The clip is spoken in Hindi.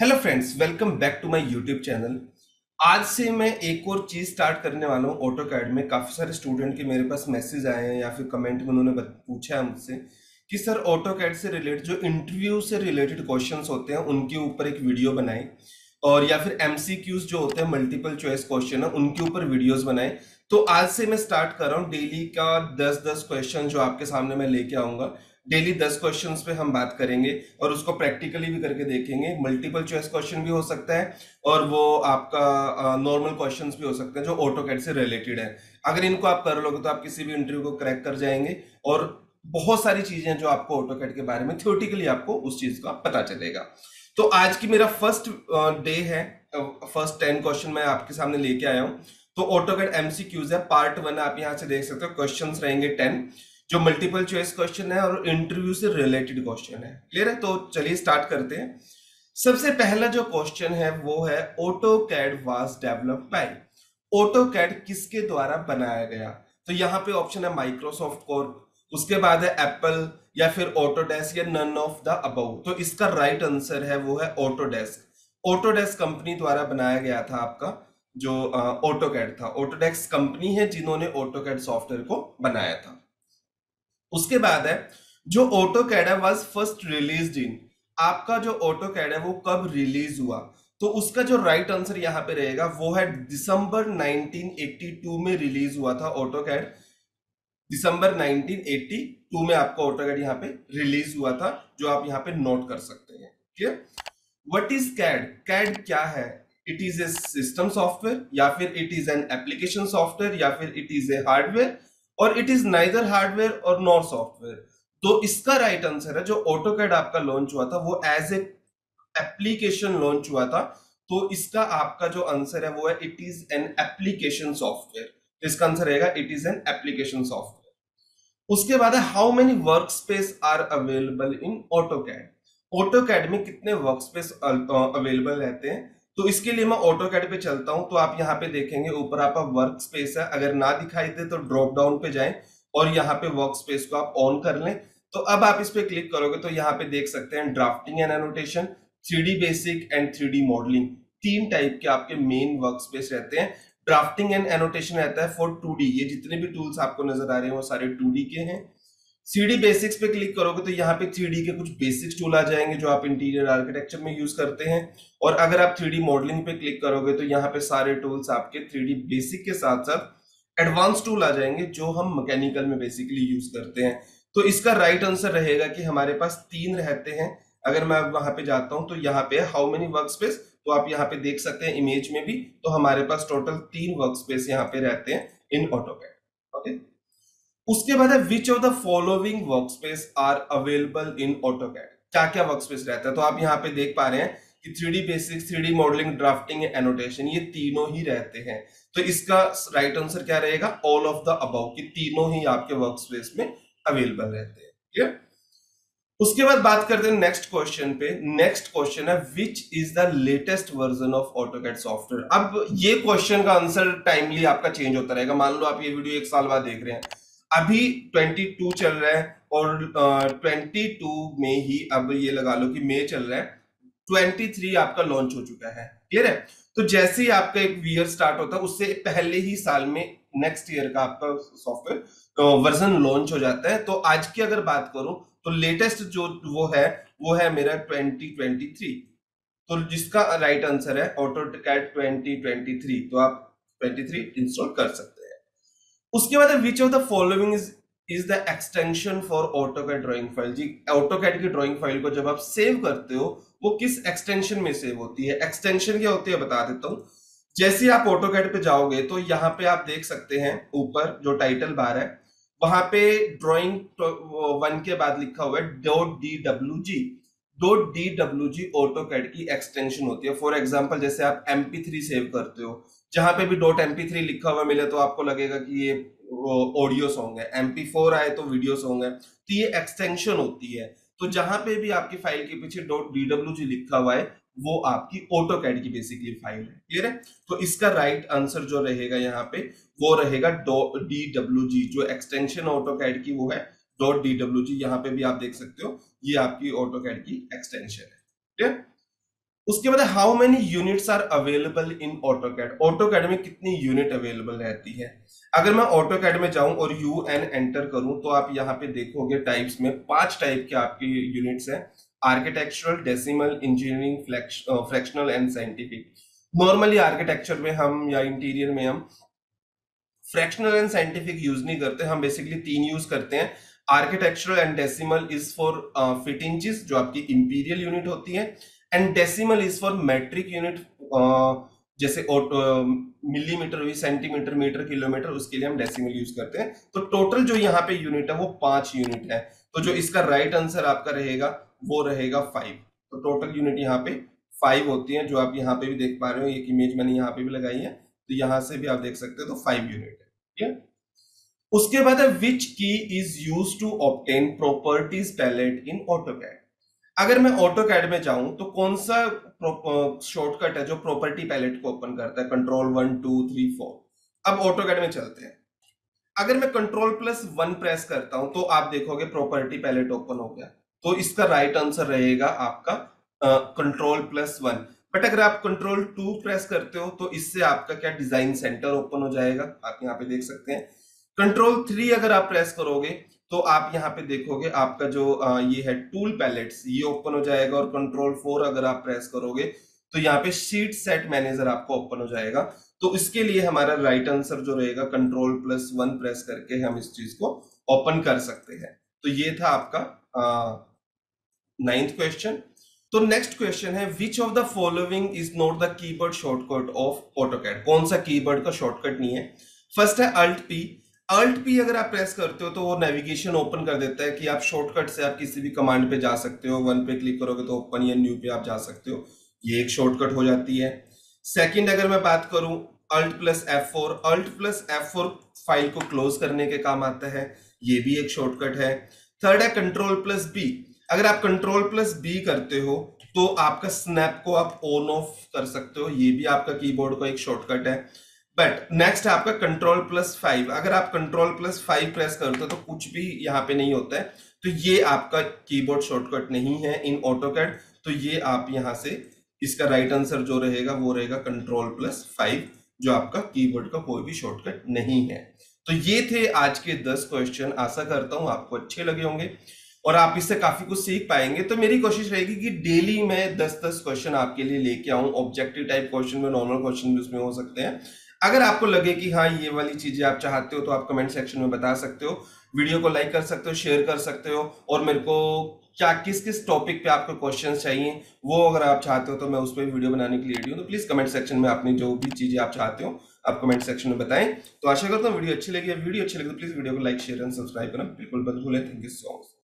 Hello friends welcome back to my YouTube channel आज से मैं एक और चीज़ स्टार्ट करने वाला हूँ ऑटो कैड में। काफ़ी सारे स्टूडेंट के मेरे पास मैसेज आए हैं या फिर कमेंट में उन्होंने पूछा है मुझसे कि, सर ऑटो कैड से रिलेटेड जो इंटरव्यू से रिलेटेड क्वेश्चंस होते हैं, उनके ऊपर एक वीडियो बनाए और या फिर एमसीक्यूज जो होते हैं मल्टीपल चॉइस क्वेश्चन है, उनके ऊपर वीडियोज़ बनाए। तो आज से मैं स्टार्ट कर रहा हूँ। डेली का दस दस क्वेश्चन जो आपके सामने मैं लेके आऊँगा। डेली दस क्वेश्चन पे हम बात करेंगे और उसको प्रैक्टिकली भी करके देखेंगे। मल्टीपल चॉइस क्वेश्चन भी हो सकता है और वो आपका नॉर्मल क्वेश्चन भी हो सकते हैं जो ऑटो कैड से रिलेटेड है। अगर इनको आप कर लोगे तो आप किसी भी इंटरव्यू को क्रैक कर जाएँगे और बहुत सारी चीज़ें जो आपको ऑटो कैड के बारे में थियोटिकली आपको उस चीज़ का पता चलेगा। तो आज की मेरा फ़र्स्ट डे है। फ़र्स्ट टेन क्वेश्चन मैं आपके सामने लेके आया हूँ। तो ऑटो कैड एमसीक्यूज है। पार्ट वन आप यहाँ से देख सकते हो। क्वेश्चंस रहेंगे टेन जो मल्टीपल चॉइस क्वेश्चन है और इंटरव्यू से रिलेटेड क्वेश्चन है। क्लियर है? तो चलिए स्टार्ट करते हैं। सबसे पहला जो क्वेश्चन है, वो है AutoCAD was develop by AutoCAD किसके द्वारा बनाया गया? तो यहाँ पे ऑप्शन है माइक्रोसॉफ्ट कोर उसके बाद है एप्पल या फिर ऑटोडेस्क या नन ऑफ़ द अबव तो इसका राइट right आंसर है, वो है ऑटोडेस्क ऑटोडेस्क कंपनी द्वारा बनाया गया था आपका, जो ऑटोकैड था। ऑटोडेस्क कंपनी है जिन्होंने ऑटोकैड सॉफ्टवेयर को बनाया था। उसके बाद है, जो ऑटो कैड है वॉज़ फ़र्स्ट रिलीज़ इन आपका जो ऑटो कैड है, वो कब रिलीज़ हुआ? तो उसका जो राइट right आंसर यहाँ पे रहेगा, वो है दिसंबर 1982 में रिलीज़ हुआ था ऑटो कैड दिसंबर 1982 में आपका ऑटो कैड यहाँ पे रिलीज़ हुआ था, जो आप यहाँ पे नोट कर सकते हैं। Clear what is CAD CAD क्या है? It is a system software या फिर it is an application software या फिर इट इज़ ए हार्डवेयर और इट इज़ नाइदर हार्डवेयर और नॉर सॉफ्टवेयर तो इसका राइट right आंसर है, जो ऑटोकैड आपका लॉन्च हुआ था, वो एज ए एप्लीकेशन लॉन्च हुआ था। तो इसका आपका जो आंसर है, वो है it is an application software इसका आंसर रहेगा it is an application software उसके बाद है how many work space are available in AutoCAD AutoCAD में कितने वर्क स्पेस अवेलेबल रहते हैं? तो इसके लिए मैं ऑटो कैड पे चलता हूँ तो आप यहाँ पे देखेंगे, ऊपर आपका वर्क स्पेस है। अगर ना दिखाई दे तो ड्रॉप डाउन पे जाएँ और यहाँ पे वर्क स्पेस को आप ऑन कर लें। तो अब आप इस पे क्लिक करोगे तो यहाँ पे देख सकते हैं drafting and annotation three basic and three modeling तीन टाइप के आपके मेन वर्क स्पेस रहते हैं। ड्राफ्टिंग एंड एनोटेशन रहता है फॉर टू ये जितने भी टूल्स आपको नज़र आ रहे हैं, वो सारे टू के हैं। सीडी बेसिक्स पे क्लिक करोगे तो यहाँ पे थ्री के कुछ बेसिक्स टूल आ जाएँगे जो आप इंटीरियर आर्किटेक्चर में यूज़ करते हैं। और अगर आप थ्री मॉडलिंग पे क्लिक करोगे तो यहाँ पे सारे टूल्स आपके थ्री बेसिक के साथ साथ एडवांस टूल आ जाएँगे जो हम मैकेनिकल में बेसिकली यूज़ करते हैं। तो इसका राइट right आंसर रहेगा कि हमारे पास तीन रहते हैं। अगर मैं वहाँ पे जाता हूँ तो यहाँ पे हाउ मेनी वर्क स्पेस तो आप यहाँ पे देख सकते हैं इमेज में भी। तो हमारे पास टोटल तीन वर्क स्पेस यहाँ पे रहते हैं इन ऑटोकैड ओके उसके बाद है which of the following work space are available in AutoCAD क्या क्या वर्क स्पेस रहता है? तो आप यहाँ पे देख पा रहे हैं कि three D basics three D modeling drafting annotation ये तीनों ही रहते हैं। तो इसका राइट आंसर क्या रहेगा? ऑल ऑफ़ द अबव कि तीनों ही आपके वर्क स्पेस में अवेलेबल रहते हैं। क्लियर उसके बाद बात करते हैं नेक्स्ट क्वेश्चन पे। नेक्स्ट क्वेश्चन है which is the latest version of AutoCAD software अब ये क्वेश्चन का आंसर टाइमली आपका चेंज होता रहेगा। मान लो आप ये वीडियो एक साल बाद देख रहे हैं। अभी 22 चल रहा है और uh, टू में ही अब ये लगा लो कि मई चल रहा है 23 आपका लॉन्च हो चुका है क्लियर है? तो जैसे ही आपका एक ईयर स्टार्ट होता है उससे पहले ही साल में नेक्स्ट ईयर का आपका सॉफ्टवेयर वर्जन लॉन्च हो जाता है। तो आज की अगर बात करूँ तो लेटेस्ट जो वो है वो है मेरा 2023 तो जिसका राइट आंसर है ऑटो कैट 2023 तो आप 23 इंस्टॉल कर सकते हैं। उसके बाद which of the following is is the extension for AutoCAD drawing file ji AutoCAD की ड्राइंग फ़ाइल को जब आप सेव करते हो, वो किस एक्सटेंशन में सेव होती है? एक्सटेंशन क्या होती है बता देता हूँ। जैसे आप ऑटोकैड पे जाओगे तो यहाँ पे आप देख सकते हैं, ऊपर जो टाइटल बार है, वहाँ पे ड्राइंग वन के बाद लिखा हुआ है dot D W G dot D W G AutoCAD की एक्सटेंशन होती है। फॉर एग्ज़ाम्पल जैसे आप एम पी थ्री सेव करते हो जहाँ पे भी डॉट एम थ्री लिखा हुआ मिले तो आपको लगेगा कि ये ऑडियो सॉन्ग है। एम फोर आए तो वीडियो सॉन्ग है। तो ये एक्सटेंशन होती है। तो जहाँ पे भी आपकी फ़ाइल के पीछे डॉट डीडब्ल्यू जी लिखा हुआ है, वो आपकी ऑटो कैड की बेसिकली फ़ाइल है। क्लियर है? तो इसका राइट right आंसर जो रहेगा यहाँ पे, वो रहेगा डी डब्ल्यू जी जो एक्सटेंशन ऑटो कैड की वो है डॉट डी डब्ल्यू जी यहाँ पे भी आप देख सकते हो, ये आपकी ऑटो कैड की एक्सटेंशन है। क्लियर उसके बाद how many units are available in AutoCAD AutoCAD में कितनी यूनिट अवेलेबल रहती है? अगर मैं ऑटोकैड में जाऊँ और यू एन एंटर करूँ तो आप यहाँ पे देखोगे टाइप्स में पाँच टाइप के आपके यूनिट्स हैं। Architectural decimal engineering fractional and scientific normally architecture में हम या इंटीरियर में हम फ्रैक्शनल एंड साइंटिफिक यूज़ नहीं करते, हम बेसिकली तीन यूज़ करते हैं। Architectural and decimal is for feet inches जो आपकी इंपीरियल यूनिट होती है and decimal is for metric unit जैसे मिलीमीटर हुई सेंटीमीटर मीटर किलोमीटर उसके लिए हम डेसिमल यूज़ करते हैं। तो टोटल जो यहाँ पे यूनिट है, वो पाँच यूनिट है। तो जो इसका राइट right आंसर आपका रहेगा, वो रहेगा फाइव तो टोटल यूनिट यहाँ पे फाइव होती है, जो आप यहाँ पे भी देख पा रहे हो, एक इमेज मैंने यहाँ पे भी लगाई है। तो यहाँ से भी आप देख सकते हो तो फाइव यूनिट है। ठीक है उसके बाद है which key is use to obtain properties palette in AutoCAD अगर मैं ऑटो कैड में जाऊँ तो कौन सा शॉर्टकट है जो प्रॉपर्टी पैलेट को ओपन करता है? Control one two three four अब ऑटो कैड में चलते हैं। अगर मैं कंट्रोल प्लस वन प्रेस करता हूँ तो आप देखोगे प्रॉपर्टी पैलेट ओपन हो गया। तो इसका राइट आंसर रहेगा आपका कंट्रोल प्लस वन बट अगर आप कंट्रोल टू प्रेस करते हो तो इससे आपका क्या डिज़ाइन सेंटर ओपन हो जाएगा? आप यहाँ पे देख सकते हैं। कंट्रोल थ्री अगर आप प्रेस करोगे तो आप यहाँ पे देखोगे, आपका जो ये है टूल पैलेट्स ये ओपन हो जाएगा और कंट्रोल फोर अगर आप प्रेस करोगे तो यहाँ पे शीट सेट मैनेजर आपको ओपन हो जाएगा। तो इसके लिए हमारा राइट आंसर जो रहेगा कंट्रोल प्लस वन प्रेस करके हम इस चीज़ को ओपन कर सकते हैं। तो ये था आपका नाइन्थ क्वेश्चन तो नेक्स्ट क्वेश्चन है which of the following is not the keyboard shortcut of AutoCAD कौन सा कीबोर्ड का शॉर्टकट नहीं है? फ़र्स्ट है अल्ट पी अल्ट पी अगर आप प्रेस करते हो तो वो नेविगेशन ओपन कर देता है कि आप शॉर्टकट से आप किसी भी कमांड पे जा सकते हो। वन पे क्लिक करोगे तो ओपन या न्यू पे आप जा सकते हो। ये एक शॉर्टकट हो जाती है। सेकंड अगर मैं बात करूँ alt plus F four alt plus F four file को क्लोज करने के काम आता है। ये भी एक शॉर्टकट है। थर्ड है कंट्रोल प्लस बी अगर आप कंट्रोल प्लस बी करते हो तो आपका स्नैप को आप ऑन ऑफ़ कर सकते हो। ये भी आपका कीबोर्ड का एक शॉर्टकट है। बट नेक्स्ट है आपका कंट्रोल प्लस फाइव अगर आप कंट्रोल प्लस फाइव प्रेस करते हो तो कुछ भी यहाँ पे नहीं होता है। तो ये आपका कीबोर्ड शॉर्टकट नहीं है इन ऑटोकैड तो ये आप यहाँ से इसका राइट आंसर जो रहेगा, वो रहेगा कंट्रोल प्लस फाइव जो आपका कीबोर्ड का कोई भी शॉर्टकट नहीं है। तो ये थे आज के दस क्वेश्चन आशा करता हूँ आपको अच्छे लगे होंगे। और आप इससे काफ़ी कुछ सीख पाएँगे। तो मेरी कोशिश रहेगी कि डेली मैं दस दस क्वेश्चन आपके लिए लेके आऊँ। ऑब्जेक्टिव टाइप क्वेश्चन में नॉर्मल क्वेश्चन भी उसमें हो सकते हैं। अगर आपको लगे कि हाँ ये वाली चीज़ें आप चाहते हो तो आप कमेंट सेक्शन में बता सकते हो। वीडियो को लाइक कर सकते हो शेयर कर सकते हो, और मेरे को क्या किस किस टॉपिक पे आपको क्वेश्चन चाहिए, वो अगर आप चाहते हो तो मैं उस पर वीडियो बनाने के लिए रेडी हूँ। तो प्लीज़ कमेंट सेक्शन में अपनी जो भी चीज़ें आप चाहते हो, आप कमेंट सेक्शन में बताएँ। तो आशा करता हूँ वीडियो अच्छी लगी। वीडियो अच्छी लगी तो प्लीज़ वीडियो को लाइक शेयर एंड सब्सक्राइब करना। बिल्कुल बंद भूलें। Thank you so much